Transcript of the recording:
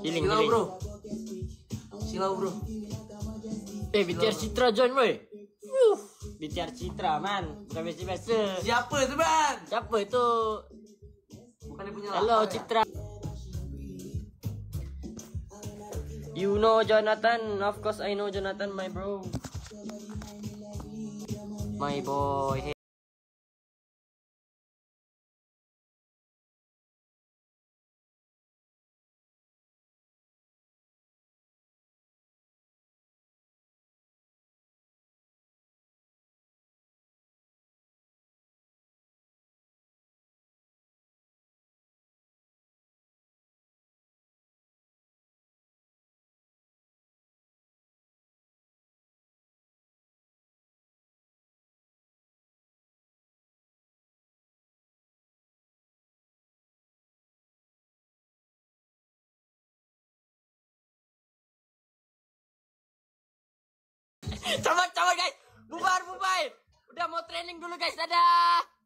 Healing, Silau healing. bro. Silau bro. Eh, BTR Citra join boy. BTR Citra man. Bukan biasa-biasa. Siapa tu man? Siapa itu? Bukan dia punya Hello lapar, ya? Citra. You know Jonathan, of course I know Jonathan, my bro. My boy. Coba guys. Bubar, bubar. Udah mau training dulu guys. Dadah.